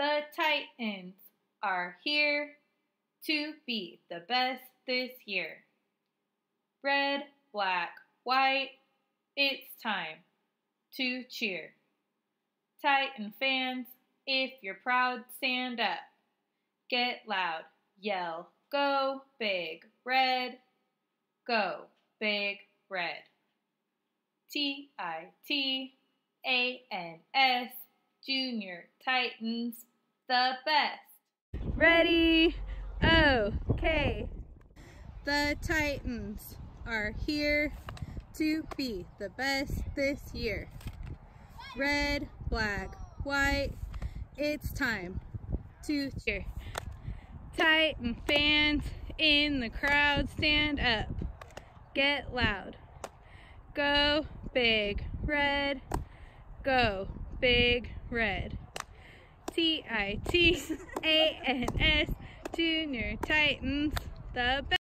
The Titans are here to be the best this year. Red, black, white, it's time to cheer. Titan fans, if you're proud, stand up. Get loud, yell, go big red, go big red. T I T A N S, Junior Titans, the best. Ready? Okay. The Titans are here to be the best this year. Red, black, white, it's time to cheer. Titan fans in the crowd stand up. Get loud. Go big red. Go big red. T I T A N S Junior Titans the best.